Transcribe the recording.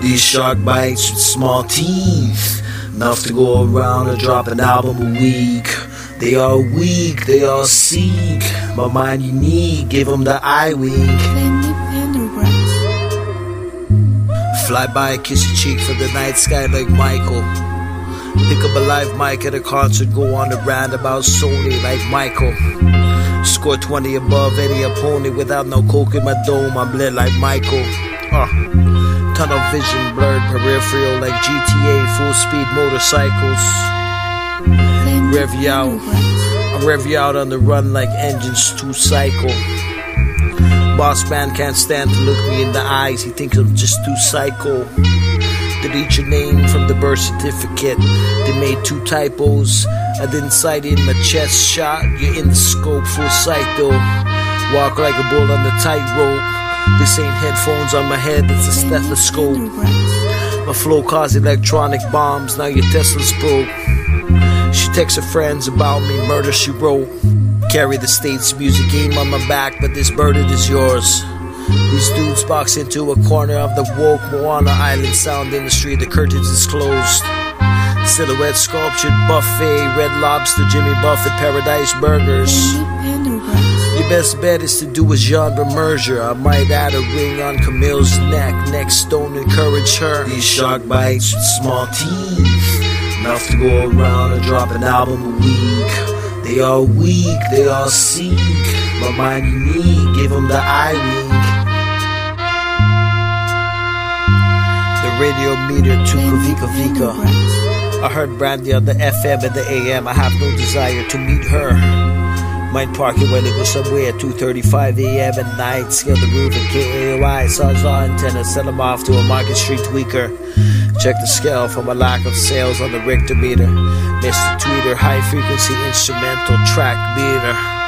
These shark bites with small teeth, enough to go around and drop an album a week. They are weak, they are seek, my mind unique, give them the eye wink. Fly by, kiss your cheek from the night sky like Michael. Pick up a live mic at a concert, go on the rant about Sony like Michael. Score 20 above any opponent without no coke in my dome, I'm lit like Michael. Uh. Tunnel vision blurred peripheral like GTA full speed motorcycles. Rev you out. I rev you out on the run like engines to cycle. Boss man can't stand to look me in the eyes, he thinks I'm just too psycho. Delete your name from the birth certificate. They made two typos. I didn't sight in my chest shot. You're in the scope, full sight though. Walk like a bull on the tightrope. This ain't headphones on my head, it's a stethoscope. My flow caused electronic bombs, now your Tesla's broke. She texts her friends about me, murder she wrote. Carry the state's music game on my back, but this burden is yours. These dudes box into a corner of the woke Moana Island sound industry, the curtains is closed. Silhouette sculptured buffet, red lobster, Jimmy Buffett, paradise burgers. Best bet is to do a genre merger. I might add a ring on Camille's neck. Next stone encourage her. These shark bites with small teeth. Enough to go around and drop an album a week. They are weak, they are seek. My mind unique, give them the eye wink. The radio meter to Kavika Vika. I heard Brandy on the FM and the AM. I have no desire to meet her. Mind parking when it goes somewhere at 2.35 a.m. at night. Scale the roof at KAOI. Sawzall antenna. Send them off to a Market Street tweaker. Check the scale for my lack of sales on the Richter meter. Mr. Tweeter, high frequency instrumental track meter.